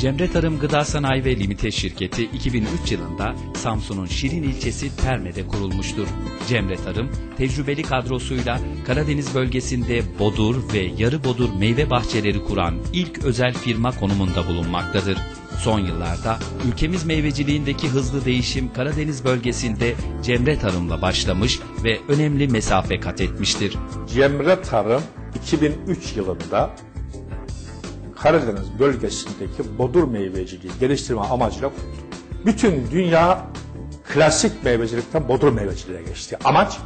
Cemre Tarım Gıda Sanayi ve Limite Şirketi 2003 yılında Samsun'un Şirin ilçesi Terme'de kurulmuştur. Cemre Tarım, tecrübeli kadrosuyla Karadeniz bölgesinde bodur ve yarı bodur meyve bahçeleri kuran ilk özel firma konumunda bulunmaktadır. Son yıllarda ülkemiz meyveciliğindeki hızlı değişim Karadeniz bölgesinde Cemre Tarım'la başlamış ve önemli mesafe kat etmiştir. Cemre Tarım 2003 yılında Karadeniz bölgesindeki bodur meyveciliği geliştirme amacıyla kuruldu. Bütün dünya klasik meyvecilikten bodur meyveciliğe geçti. Amaç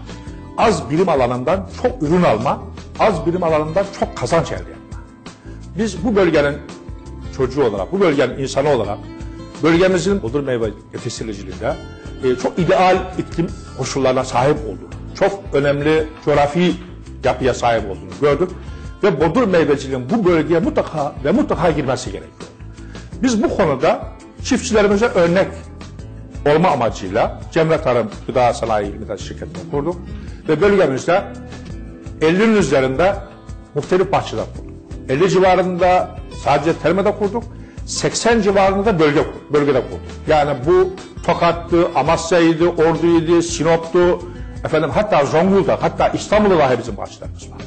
az birim alanından çok ürün alma, az birim alanından çok kazanç elde etme. Biz bu bölgenin çocuğu olarak, bu bölgenin insanı olarak bölgemizin bodur meyve yetiştiriciliğinde e, çok ideal iklim koşullarına sahip olduğunu, çok önemli coğrafi yapıya sahip olduğunu gördük ve bodur meyveciliğin bu bölgeye mutlaka ve mutlaka girmesi gerekiyor. Biz bu konuda çiftçilerimize örnek olma amacıyla Cemre Tarım Gıda Sanayi Limited şirketini kurduk ve bölgemizde 50'nin üzerinde muhtelif bahçeler kurduk. 50 civarında sadece Terme'de kurduk. 80 civarında da bölge bölgede kurduk. Yani bu Tokat'tı, Amasya'ydı, Ordu'ydu, Sinop'tu, efendim hatta Zonguldak, hatta İstanbul'da dahi bizim bahçelerimiz var.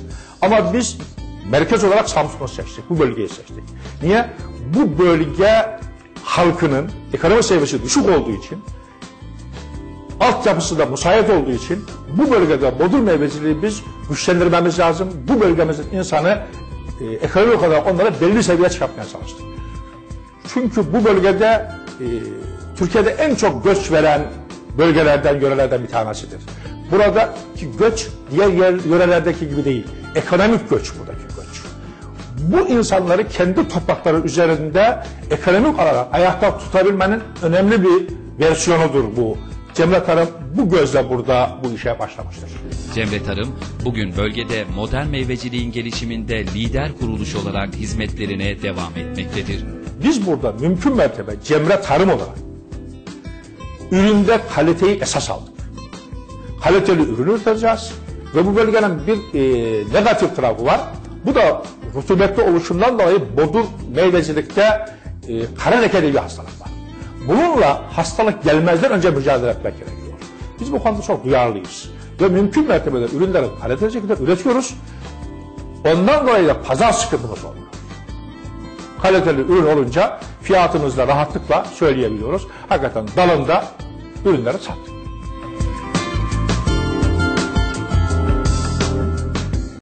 Ama biz merkez olarak Samsun'u seçtik, bu bölgeyi seçtik. Niye? Bu bölge halkının ekonomi seviyesi düşük olduğu için altyapısı da müsait olduğu için bu bölgede bodur meyveciliği biz güçlendirmemiz lazım. Bu bölgemizin insanı e, ekonomik olarak onlara belli seviyeye çıkartmaya çalıştık. Çünkü bu bölgede e, Türkiye'de en çok göç veren bölgelerden, yörelerden bir tanesidir. Buradaki göç diğer yer, yörelerdeki gibi değil. Ekonomik göç buradaki. Bu insanları kendi toprakları üzerinde ekonomik olarak ayakta tutabilmenin önemli bir versiyonudur bu. Cemre Tarım bu gözle burada bu işe başlamıştır. Cemre Tarım, bugün bölgede modern meyveciliğin gelişiminde lider kuruluş olarak hizmetlerine devam etmektedir. Biz burada mümkün mertebe Cemre Tarım olarak üründe kaliteyi esas aldık. Kaliteli ürün üreteceğiz ve bu bölgenin bir e, negatif tarafı var. Bu da rutubetli oluşundan dolayı bodur meyvecilikte e, kara leke bir hastalık var. Bununla hastalık gelmezden önce mücadele etmek gerekiyor. Biz bu konuda çok duyarlıyız. Ve mümkün mertebede ürünleri kaliteli şekilde üretiyoruz. Ondan dolayı da pazar sıkıntımız olmuyor kaliteli ürün olunca fiyatımızla rahatlıkla söyleyebiliyoruz. Hakikaten dalında ürünleri sattık.